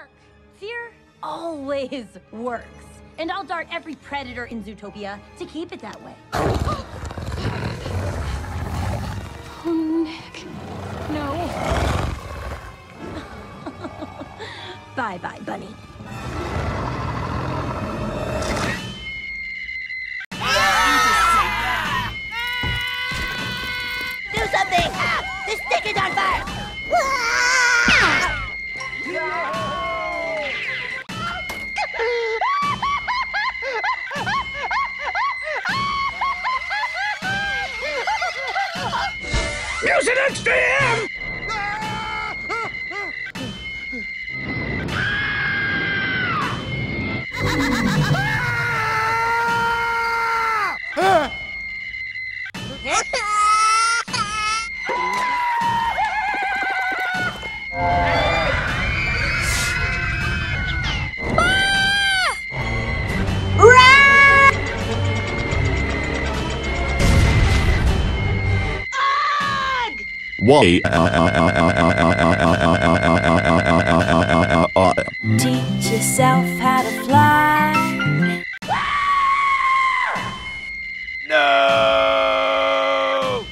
work. Fear always works. And I'll dart every predator in Zootopia to keep it that way. Oh, Nick. No. Bye bye, bunny. Do something! The stick is on fire! To him! Why? Teach yourself how to fly. No!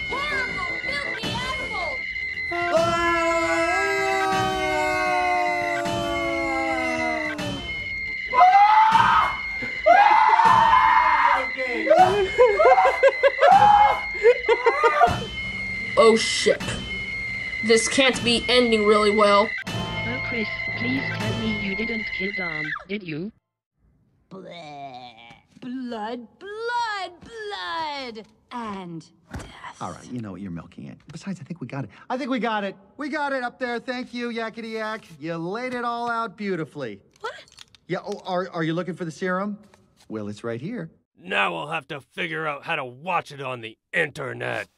Horrible, filthy animal! Oh shit. This can't be ending really well. Oh, Chris, please tell me you didn't kill Dom, did you? Bleh. Blood, blood, blood, and death. All right, you know what? You're milking it. Besides, I think we got it. I think we got it. We got it up there. Thank you, Yakety Yak. You laid it all out beautifully. What? Yeah, oh, are, are you looking for the serum? Well, it's right here. Now we'll have to figure out how to watch it on the internet.